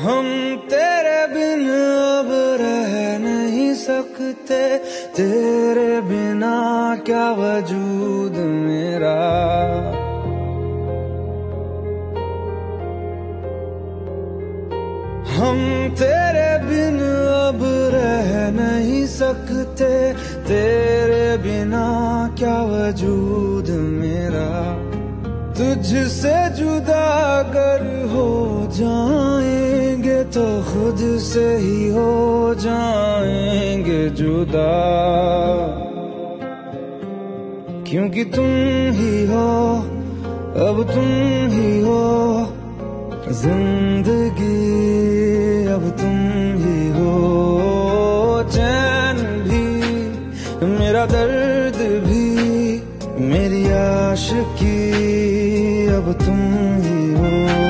हम तेरे बिन अब रह नहीं सकते। तेरे बिना क्या वजूद मेरा? हम तेरे बिन अब रह नहीं सकते। तेरे बिना क्या वजूद मेरा? तुझसे जुदा अगर हो जाएँगे तो खुद से ही हो जाएँगे जुदा। क्योंकि तुम ही हो, अब तुम ही हो, ज़िंदगी अब तुम ही हो। चैन भी, मेरा दर्द भी, मेरी आशिकी अब तुम ही हो।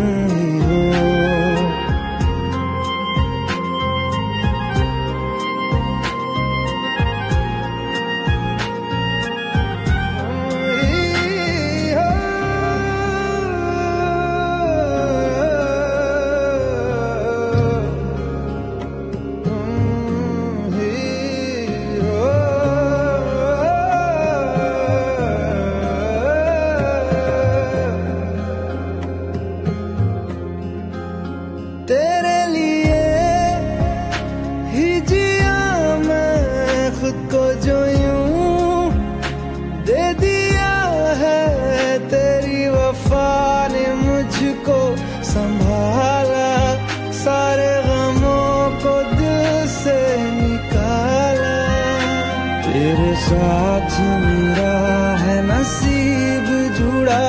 साथ मेरा है नसीब जुड़ा,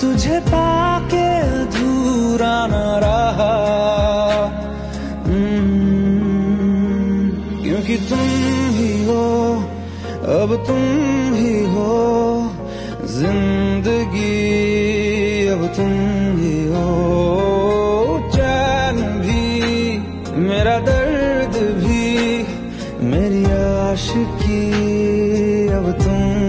तुझे पाके अधूरा न रहा। हम्म, क्योंकि तुम ही हो, अब तुम ही हो, ज़िंदगी अब तुम ही हो। चैन भी, मेरा दर्द भी, मेरी आशिकी अब तुम